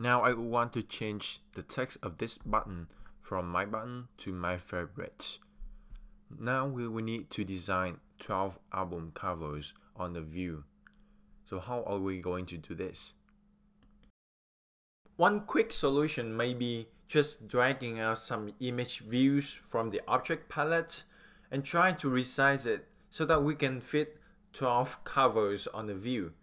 Now I want to change the text of this button from my button to my favorite. Now we will need to design 12 album covers on the view. So how are we going to do this? One quick solution may be just dragging out some image views from the object palette and trying to resize it so that we can fit 12 covers on the view.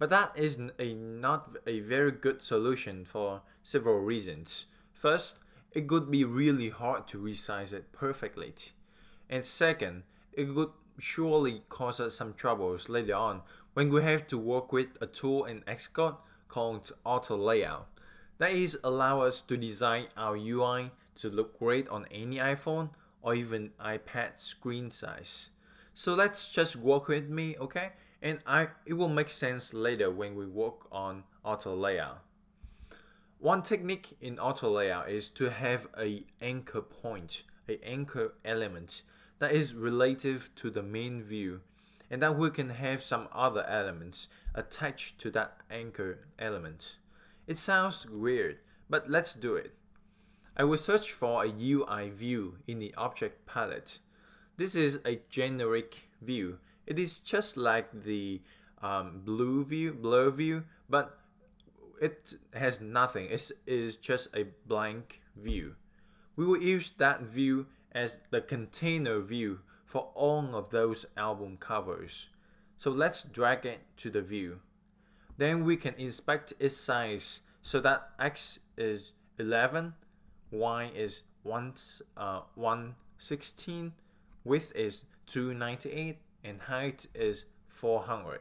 But that is a not a very good solution for several reasons. First, it would be really hard to resize it perfectly. And second, it would surely cause us some troubles later on when we have to work with a tool in Xcode called Auto Layout. That is allow us to design our UI to look great on any iPhone or even iPad screen size. So let's just work with me, okay? And I it will make sense later when we work on auto layout. One technique in auto layout is to have a anchor point, a anchor element that is relative to the main view and that we can have some other elements attached to that anchor element. It sounds weird, but let's do it. I will search for a UI view in the object palette. This is a generic view it is just like the um, blue view, blur view, but it has nothing. It is just a blank view. We will use that view as the container view for all of those album covers. So let's drag it to the view. Then we can inspect its size so that x is 11, y is 1, uh, 116, width is 298, and height is 400.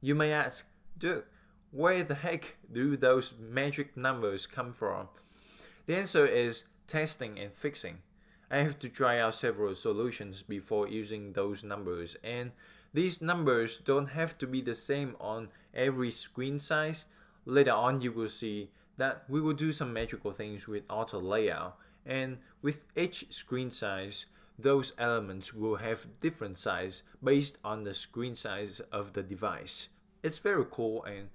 You may ask, Dude, where the heck do those magic numbers come from? The answer is testing and fixing. I have to try out several solutions before using those numbers and these numbers don't have to be the same on every screen size. Later on you will see that we will do some magical things with auto layout and with each screen size those elements will have different size based on the screen size of the device. It's very cool and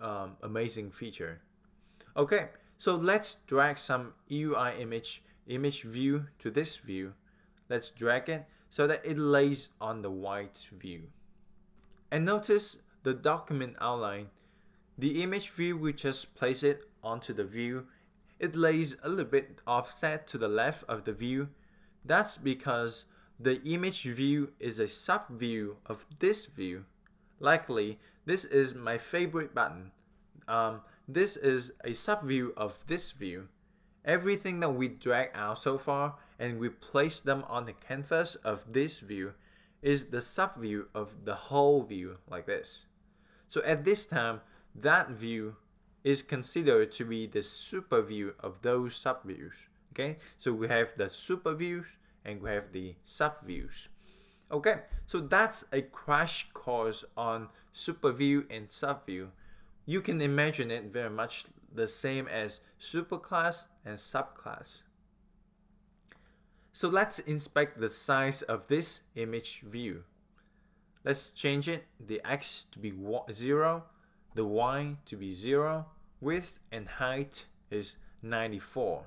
um, amazing feature. Okay, so let's drag some UI image image view to this view. Let's drag it so that it lays on the white view. And notice the document outline. The image view, we just place it onto the view. It lays a little bit offset to the left of the view that's because the image view is a subview of this view. Likely, this is my favorite button. Um, this is a subview of this view. Everything that we drag out so far and we place them on the canvas of this view is the subview of the whole view like this. So at this time, that view is considered to be the super view of those subviews. Okay, so we have the super views and we have the sub views Okay, so that's a crash course on super view and sub view You can imagine it very much the same as superclass and subclass. So let's inspect the size of this image view. Let's change it, the x to be 0, the y to be 0, width and height is 94.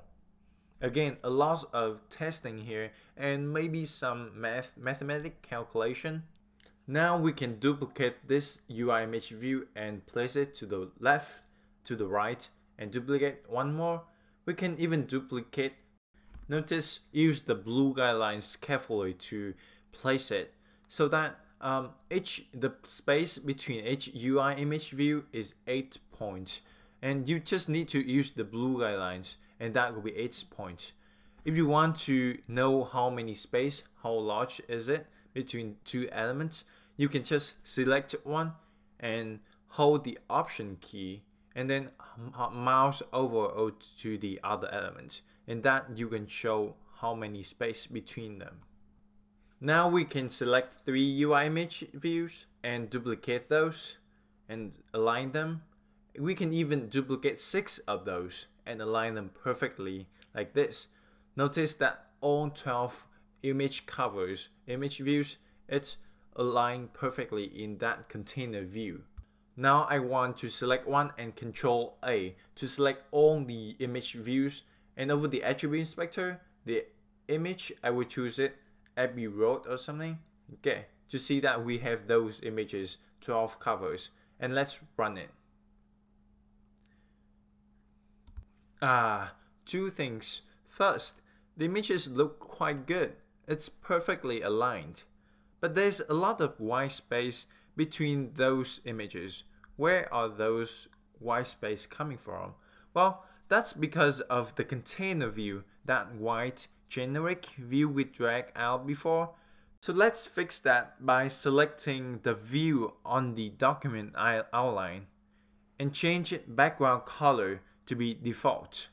Again, a lot of testing here and maybe some math mathematic calculation. Now we can duplicate this UI image view and place it to the left, to the right, and duplicate one more. We can even duplicate. Notice use the blue guidelines carefully to place it so that um, each the space between each UI image view is 8 points and you just need to use the blue guidelines and that will be 8 points. If you want to know how many space, how large is it between two elements, you can just select one and hold the option key and then uh, mouse over to the other element and that you can show how many space between them. Now we can select three UI image views and duplicate those and align them. We can even duplicate six of those and align them perfectly like this. Notice that all 12 image covers, image views, it's aligned perfectly in that container view. Now I want to select one and control A to select all the image views and over the attribute inspector, the image, I will choose it Abbey Road or something. Okay, to see that we have those images, 12 covers and let's run it. Ah, two things. First, the images look quite good. It's perfectly aligned. But there's a lot of white space between those images. Where are those white space coming from? Well, that's because of the container view, that white generic view we dragged out before. So let's fix that by selecting the view on the document outline and change it background color to be default.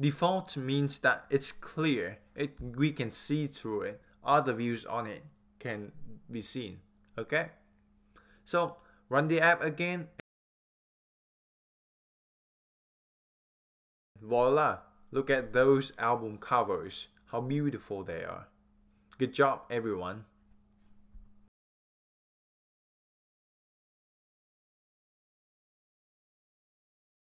Default means that it's clear, it, we can see through it, other views on it can be seen, okay? So run the app again. Voila, look at those album covers, how beautiful they are. Good job everyone.